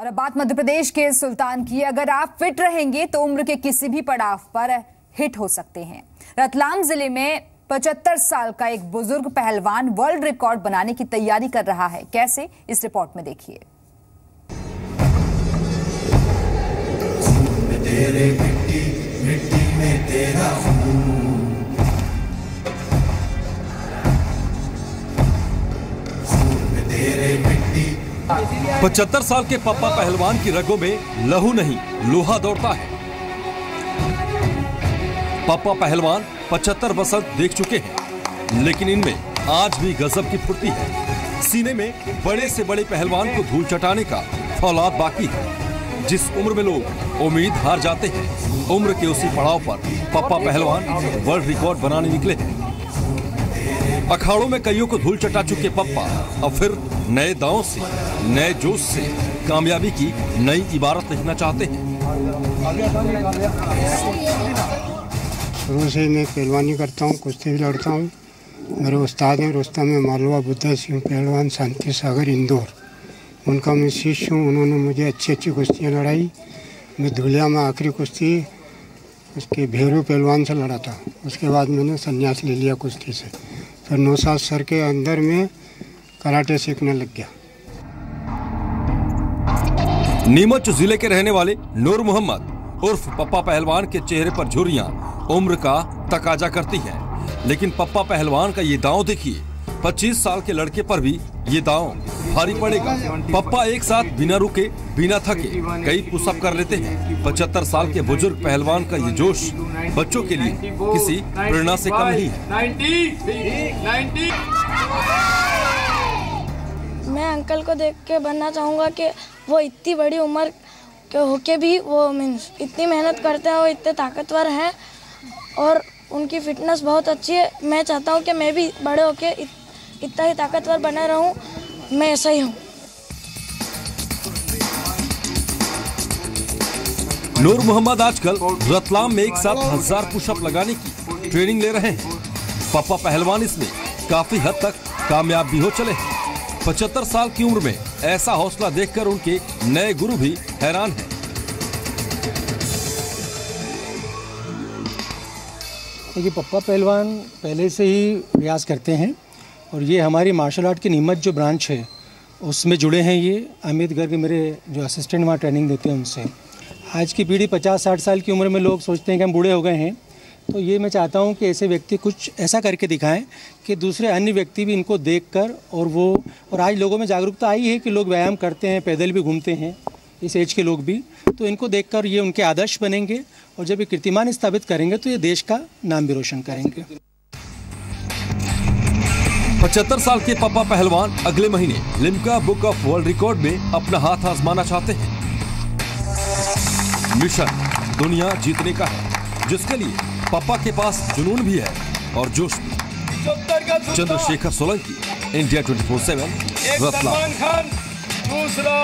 और अब बात मध्य प्रदेश के सुल्तान की। अगर आप फिट रहेंगे तो उम्र के किसी भी पड़ाव पर हिट हो सकते हैं। रतलाम ज़िले में 75 साल का एक बुज़ुर्ग पहलवान वर्ल्ड रिकॉर्ड बनाने की तैयारी कर रहा है। कैसे? इस रिपोर्ट में देखिए। तेरे मिट्टी मिट्टी में तेरा खून। पचहत्तर साल के पप्पा पहलवान की रगों में लहू नहीं, लोहा दौड़ता है। पप्पा पहलवान पचहत्तर बसंत देख चुके हैं, लेकिन इनमें आज भी गजब की फुर्ती है। सीने में बड़े से बड़े पहलवान को धूल चटाने का फौलाद बाकी है। जिस उम्र में लोग उम्मीद हार जाते हैं, उम्र के उसी पड़ाव पर पप्पा पहलवान वर्ल्ड रिकॉर्ड बनाने निकले हैं। अखाड़ों में कईयों को धूल चटा चुके पप्पा। अब फिर नए दांव से, नए जोश से कामयाबी की नई इबारत लिखना चाहते हैं। शुरू से मैं पहलवानी करता हूँ, कुश्ती भी लड़ता हूँ। मेरे उस्ताद हैं रुस्तम में मालवा, बुद्धा सिंह पहलवान, शांति सागर, इंदौर। उनका मैं शिष्य हूँ, उन्होंने मुझे अच्छी अच्छी कुश्तियाँ लड़ाई। मैं धुलिया में आखिरी कुश्ती उसके भेरू पहलवान से लड़ा था। उसके बाद मैंने संन्यास ले लिया कुश्ती से। फिर नौसाद सर के अंदर में कराटे सीखने लग गया। नीमच ज़िले के रहने वाले नूर मोहम्मद उर्फ़ पप्पा पहलवान के चेहरे पर झुरिया उम्र का तकाजा करती हैं। लेकिन पप्पा पहलवान का ये दांव देखिए 25 साल के लड़के पर भी ये दांव। भारी पड़ेगा। पप्पा एक साथ बिना रुके बिना थके कई पुशअप कर लेते हैं। 75 साल के बुज़ुर्ग पहलवान का ये जोश बच्चों के लिए किसी प्रेरणा से कम नहीं है। मैं अंकल को देख के बनना चाहूँगा कि वो इतनी बड़ी उम्र के होके भी वो मीन्स इतनी मेहनत करते हैं वो इतने ताकतवर हैं और उनकी फिटनेस बहुत अच्छी है। मैं चाहता हूँ कि मैं भी बड़े होके इत, इतना ही ताकतवर बना रहूँ। मैं ऐसा ही हूँ। नूर मोहम्मद आजकल रतलाम में एक साथ हज़ार पुशअप लगाने की ट्रेनिंग ले रहे हैं। पप्पा पहलवान इसमें काफ़ी हद तक कामयाब भी हो चले हैं। पचहत्तर साल की उम्र में ऐसा हौसला देखकर उनके नए गुरु भी हैरान हैं। देखिए पप्पा पहलवान पहले से ही प्रयास करते हैं। और ये हमारी मार्शल आर्ट की नीमच जो ब्रांच है, उसमें जुड़े हैं ये। अमित गर्ग मेरे जो असिस्टेंट वहाँ ट्रेनिंग देते हैं उनसे। आज की पीढ़ी पचास साठ साल की उम्र में लोग सोचते हैं कि हम बूढ़े हो गए हैं। तो ये मैं चाहता हूँ कि ऐसे व्यक्ति कुछ ऐसा करके दिखाएँ कि दूसरे अन्य व्यक्ति भी इनको देखकर और वो, और आज लोगों में जागरूकता आई है कि लोग व्यायाम करते हैं, पैदल भी घूमते हैं, इस एज के लोग भी। तो इनको देखकर ये उनके आदर्श बनेंगे और जब ये कीर्तिमान स्थापित करेंगे तो ये देश का नाम भी रोशन करेंगे। पचहत्तर साल के पापा पहलवान अगले महीने Limca book of world record में अपना हाथ आजमाना चाहते हैं। मिशन दुनिया जीतने का है, जिसके लिए पप्पा के पास जुनून भी है और जोश भी। Chandrashekhar Solanki, India twenty four seven Khan, दूसरा